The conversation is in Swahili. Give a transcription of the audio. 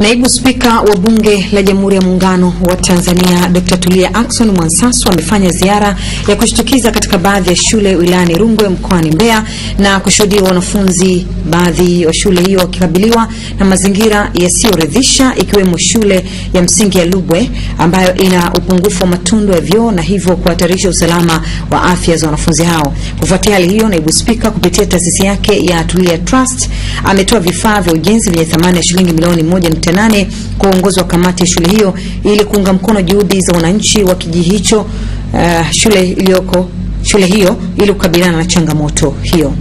Naibu Spika wa Bunge la Jamhuri ya Muungano wa Tanzania Dr. Tulia Ackson Mwansasu amefanya ziara ya kushtukiza katika baadhi ya shule wilayani Rungwe mkoani Mbeya na kushuhudia wanafunzi baadhi wa shule hiyo wakikabiliwa na mazingira yasiyoridhisha ikiwemo shule ya msingi ya Lubwe ambayo ina upungufu wa matundu ya vyoo na hivyo kuhatarisha usalama wa afya za wanafunzi hao. Kufuatia hali hiyo, naibu spika kupitia taasisi yake ya Tulia Trust ametoa vifaa vya ujenzi vyenye thamani ya shilingi milioni 1.8 kwa uongozi wa kamati ya shule hiyo ili kuunga mkono juhudi za wananchi wa kijiji hicho uh, shule iliyoko shule hiyo ili kukabiliana na changamoto hiyo.